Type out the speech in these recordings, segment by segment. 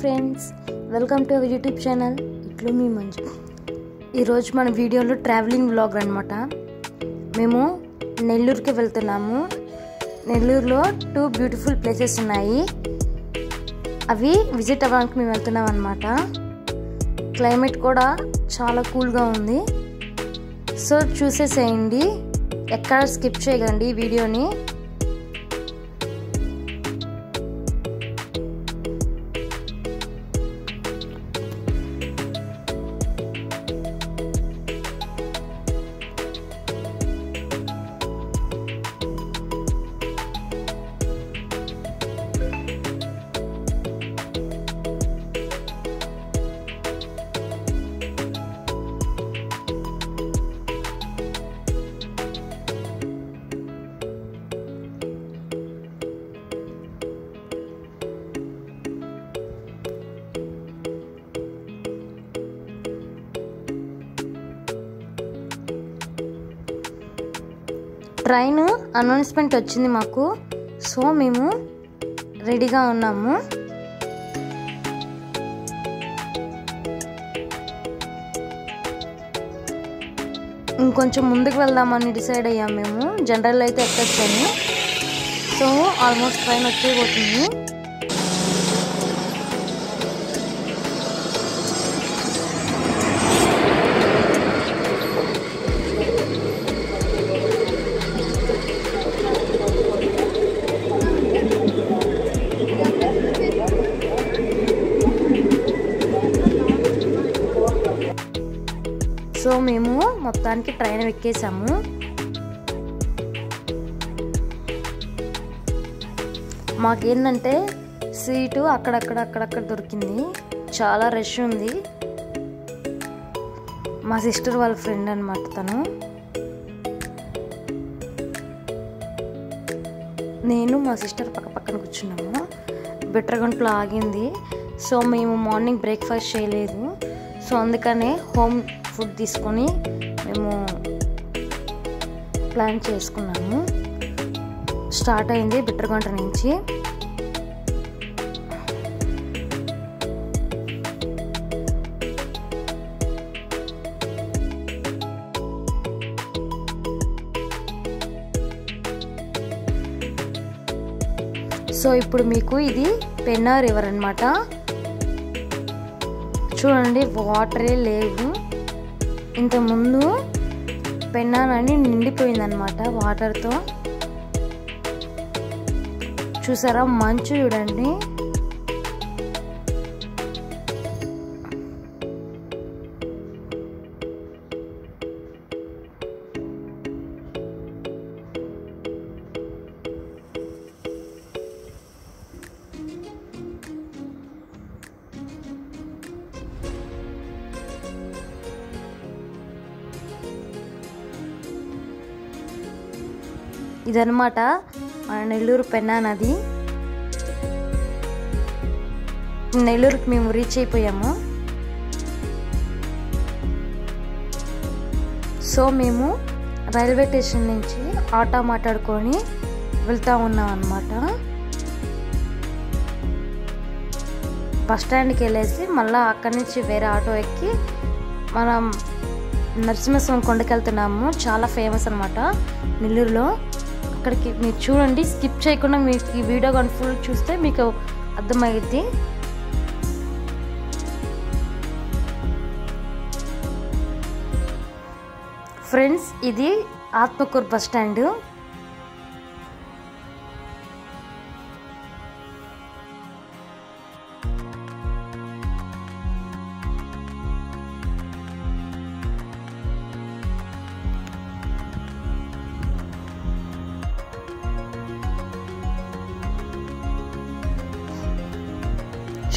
Friends welcome to our YouTube channel ఇట్లు మీ మంచి ఈరోజు మన వీడియోలో ట్రావెలింగ్ వ్లాగ్ అనమాట మేము నెల్లూరుకి వెళ్తున్నాము. నెల్లూరులో టూ బ్యూటిఫుల్ ప్లేసెస్ ఉన్నాయి. అవి విజిట్ అవ్వడానికి మేము వెళ్తున్నాం అనమాట క్లైమేట్ కూడా చాలా కూల్గా ఉంది. సో చూసేసేయండి. ఎక్కడ స్కిప్ చేయకండి వీడియోని. ట్రైన్ అనౌన్స్మెంట్ వచ్చింది మాకు. సో మేము రెడీగా ఉన్నాము. ఇంకొంచెం ముందుకు వెళ్దామని డిసైడ్ అయ్యాము మేము. జనరల్ అయితే ఎక్కొచ్చాము సో ఆల్మోస్ట్ ట్రైన్ వచ్చేయబోతుంది. మొత్తానికి ట్రైన్ ఎక్కేసాము. మాకేంటంటే సీటు అక్కడక్కడ అక్కడక్కడ దొరికింది. చాలా రష్ ఉంది. మా సిస్టర్ వాళ్ళ ఫ్రెండ్ అనమాట తను. నేను మా సిస్టర్ పక్క పక్కన కూర్చున్నాము. బెటర్ గంటలో ఆగింది. సో మేము మార్నింగ్ బ్రేక్ఫాస్ట్ చేయలేదు. సో అందుకనే హోమ్ ఫుడ్ తీసుకొని మేము ప్లాన్ చేసుకున్నాము. స్టార్ట్ అయింది బిట్రగంట నుంచి. సో ఇప్పుడు మీకు ఇది పెన్నా రివర్ అనమాట చూడండి వాటరే లేవు. ఇంతకుముందు పెన్నానని నిండిపోయిందనమాట వాటర్తో. చూసారా మంచు చూడండి. ఇదనమాట మన నెల్లూరు పెన్నా నది. నెల్లూరుకి మేము రీచ్ అయిపోయాము. సో మేము రైల్వే స్టేషన్ నుంచి ఆటో మాట్లాడుకొని వెళ్తూ ఉన్నాం అనమాట బస్ స్టాండ్కి వెళ్ళేసి మళ్ళీ అక్కడి నుంచి వేరే ఆటో ఎక్కి మనం నరసింహస్వామి కొండకి వెళ్తున్నాము. చాలా ఫేమస్ అనమాట నెల్లూరులో. అక్కడికి మీరు చూడండి స్కిప్ చేయకుండా మీకు ఈ వీడియో కానీ ఫుల్ చూస్తే మీకు అర్థమయ్యింది ఫ్రెండ్స్ ఇది ఆత్మకూరు బస్ స్టాండ్.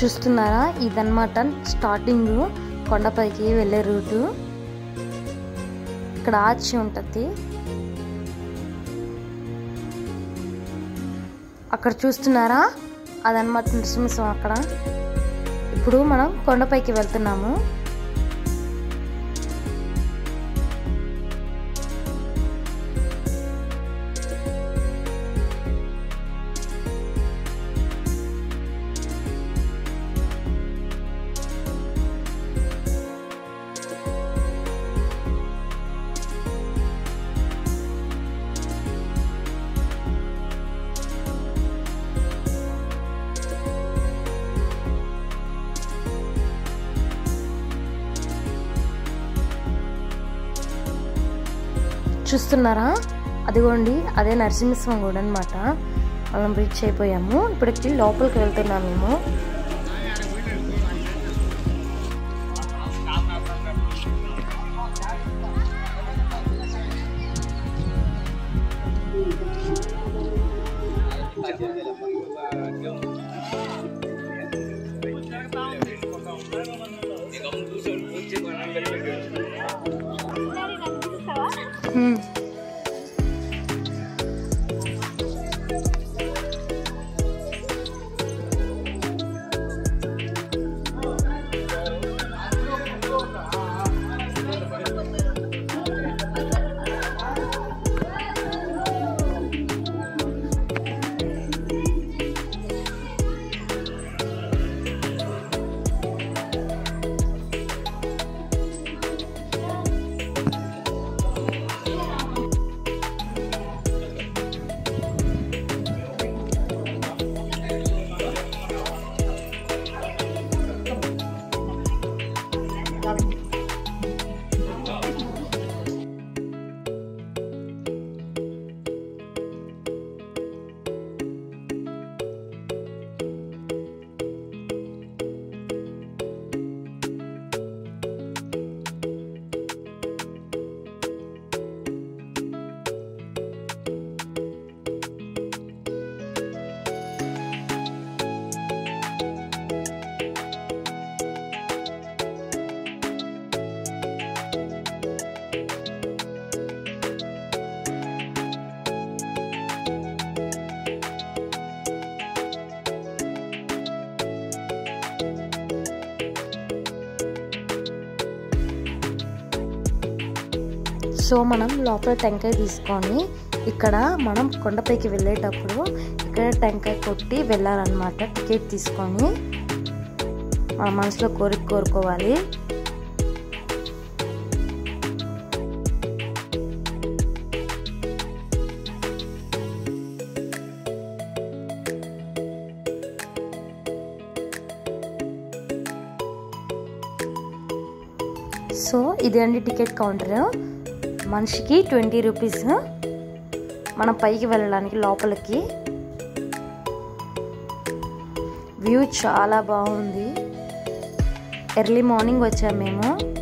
చూస్తున్నారా? ఇదన్నమాట స్టార్టింగ్ కొండపైకి వెళ్ళే రూటు. ఇక్కడ ఆర్చి ఉంటుంది. అక్కడ చూస్తున్నారా? అదనమాట నరసింహస్వామి అక్కడ. ఇప్పుడు మనం కొండపైకి వెళ్తున్నాము. చూస్తున్నారా? అదిగోండి అదే నరసింహస్వామి గుడి అనమాట మనం రీచ్ అయిపోయాము. ఇప్పటికి లోపలికి వెళ్తున్నాం మేము హ్మ్. సో మనం లోపల టెంకాయ తీసుకొని ఇక్కడ మనం కొండపైకి వెళ్ళేటప్పుడు ఇక్కడ టెంకాయ కొట్టి వెళ్ళాలన్నమాట. టికెట్ తీసుకొని మన మనసులో కోరిక కోరుకోవాలి. సో ఇది అండి టికెట్ కౌంటర్. మనిషికి ట్వంటీ రూపీస్ మనం పైకి వెళ్ళడానికి లోపలికి. వ్యూ చాలా బాగుంది. ఎర్లీ మార్నింగ్ వచ్చాము మేము.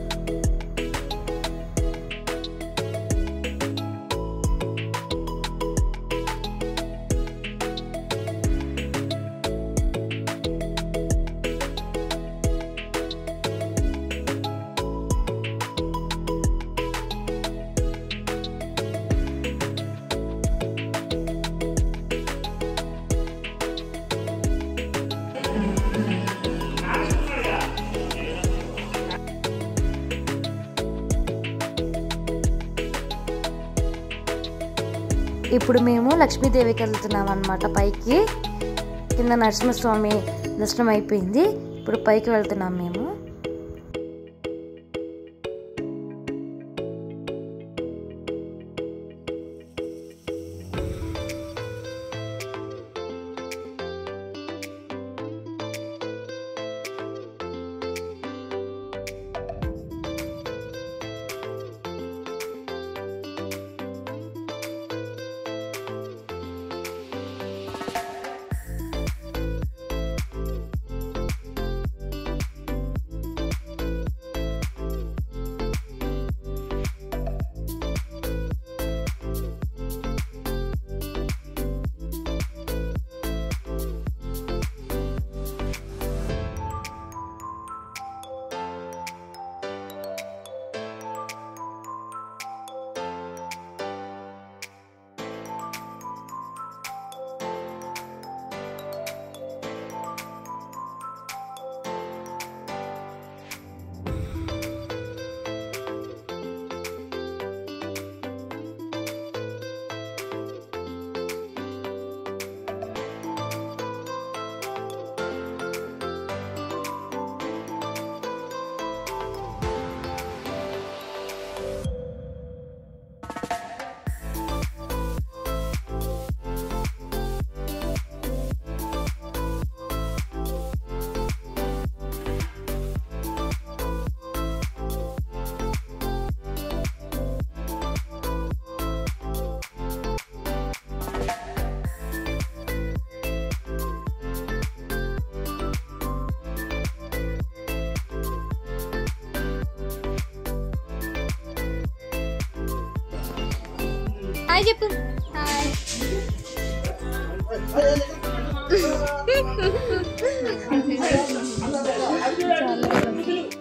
ఇప్పుడు మేము లక్ష్మీదేవికి వెళ్తున్నాం అనమాట పైకి. కింద నరసింహస్వామి దర్శనం అయిపోయింది. ఇప్పుడు పైకి వెళ్తున్నాం మేము. हाय जपू हाय चलो